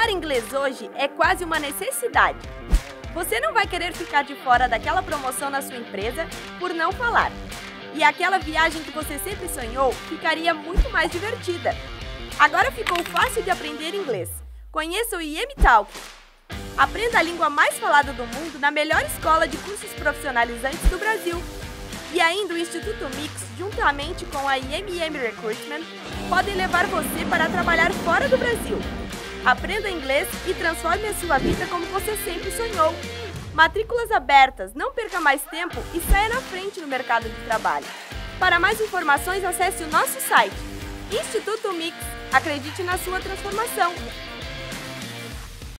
Falar inglês hoje é quase uma necessidade. Você não vai querer ficar de fora daquela promoção na sua empresa por não falar. E aquela viagem que você sempre sonhou ficaria muito mais divertida. Agora ficou fácil de aprender inglês. Conheça o IEM Talk. Aprenda a língua mais falada do mundo na melhor escola de cursos profissionalizantes do Brasil. E ainda o Instituto Mix, juntamente com a IMM Recruitment, podem levar você para trabalhar fora do Brasil. Aprenda inglês e transforme a sua vida como você sempre sonhou. Matrículas abertas, não perca mais tempo e saia na frente no mercado de trabalho. Para mais informações, acesse o nosso site. Instituto Mix. Acredite na sua transformação.